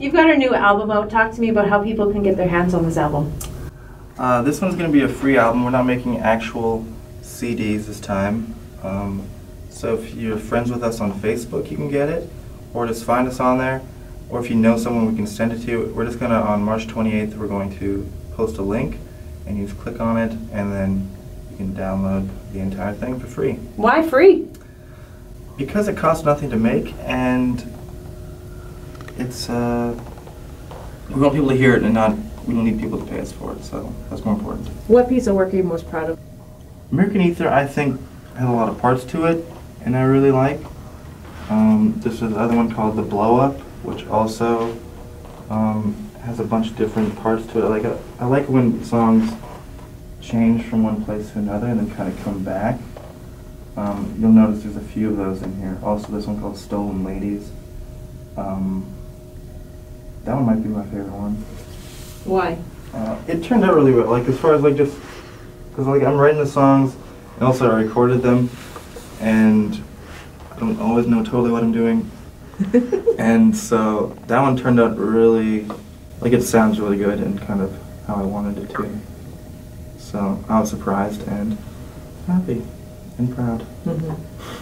You've got a new album out. Talk to me about how people can get their hands on this album. Uh, this one's going to be a free album. We're not making actual CDs this time. Um, so if you're friends with us on Facebook, you can get it, or just find us on there. Or if you know someone we can send it to, you. we're just going to, on March 28th, we're going to post a link, and you just click on it, and then you can download the entire thing for free. Why free? Because it costs nothing to make, and it's, uh, we want people to hear it and not, we don't need people to pay us for it, so that's more important. What piece of work are you most proud of? American Ether, I think, has a lot of parts to it, and I really like. Um, is another one called The Blow Up, which also um, has a bunch of different parts to it. I Like I, I like when songs change from one place to another and then kind of come back. Um, you'll notice there's a few of those in here. Also, this one called Stolen Ladies. Um, that one might be my favorite one. Why? Uh, it turned out really well. Like as far as like just because like I'm writing the songs and also I recorded them and I don't always know totally what I'm doing. and so that one turned out really like it sounds really good and kind of how I wanted it to. So I was surprised and happy and proud. Mm-hmm.